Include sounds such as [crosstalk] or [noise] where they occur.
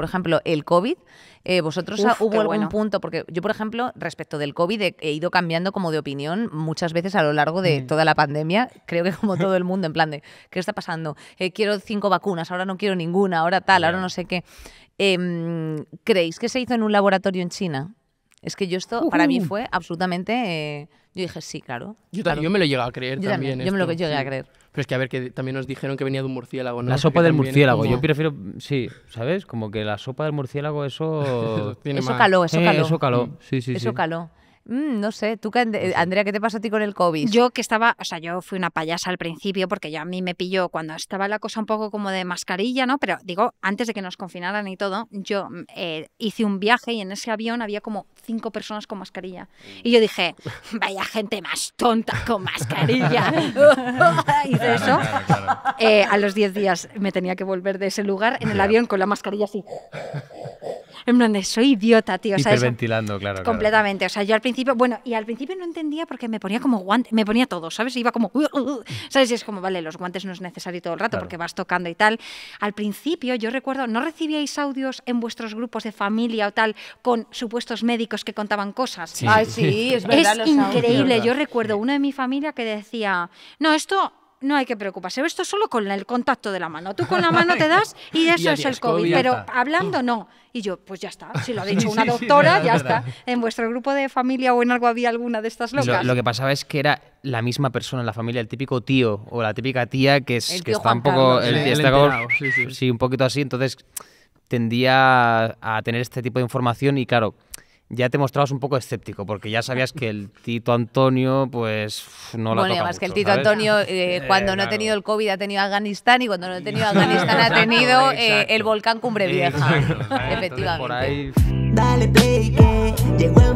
por ejemplo, el COVID, eh, vosotros Uf, hubo algún bueno. punto, porque yo, por ejemplo, respecto del COVID, he, he ido cambiando como de opinión muchas veces a lo largo de toda la pandemia. Creo que como todo el mundo, en plan de, ¿qué está pasando? Eh, quiero cinco vacunas, ahora no quiero ninguna, ahora tal, ahora no sé qué. Em, ¿Creéis que se hizo en un laboratorio en China? Es que yo esto, para mí fue absolutamente... eh, yo dije, sí, claro. Yo, claro. yo me lo he llegado a creer Yo también. también, yo me lo llegué a creer. Pero es que a ver, que también nos dijeron que venía de un murciélago, ¿no? La sopa del murciélago, como- yo prefiero, sí, ¿sabes? Como que la sopa del murciélago, eso... [laughs] Tiene Eso más- caló, eso Eh, caló. eso caló, sí, sí, Eso sí. caló. Mm, no sé, tú, Andrea, ¿qué te pasó a ti con el COVID? Yo que estaba, o sea, yo fui una payasa al principio porque ya a mí me pilló cuando estaba la cosa un poco como de mascarilla, ¿no? Pero digo, antes de que nos confinaran y todo, yo mm, eh, hice un viaje y en ese avión había como cinco personas con mascarilla. Y yo dije, vaya gente más tonta con mascarilla. [laughs] [laughs] hice eso. Eh, a los 10 días me tenía que volver de ese lugar en el avión con la mascarilla así. En plan de, soy idiota, tío. Hiperventilando, claro. claro. Completamente. O sea, yo al principio, bueno, y al principio no entendía porque me ponía como guante, me ponía todo, ¿sabes? Iba como, "Uh, uh, uh", ¿sabes? Y es como, vale, los guantes no es necesario todo el rato Claro. porque vas tocando y tal. Al principio, yo recuerdo, ¿no recibíais audios en vuestros grupos de familia o tal con supuestos médicos que contaban cosas? Ay, sí, es [laughs] verdad. Es los audios. increíble. Yo recuerdo uno de mi familia que decía, no, esto no hay que preocuparse, esto solo con el contacto de la mano. Tú con la mano te das [laughs] y eso es el COVID, pero está. hablando no. Y yo, pues ya está, si lo ha [laughs] dicho una doctora, ya está. En vuestro grupo de familia o en algo había alguna de estas Lo, locas. lo que pasaba es que era la misma persona en la familia, el típico tío o la típica tía que, es, que está Juan un poco... Carlos. el- El- el está como- enterado, sí, sí. un poquito así, entonces tendía a tener este tipo de información y claro, ya te mostrabas un poco escéptico porque ya sabías que el Tito Antonio pues no la bueno, toca además que el Tito ¿sabes? Antonio, eh, cuando no ha tenido el COVID, ha tenido Afganistán, y cuando no ha tenido Afganistán, ha tenido eh, el volcán Cumbre Vieja. Efectivamente. por ahí Dale play que llegó el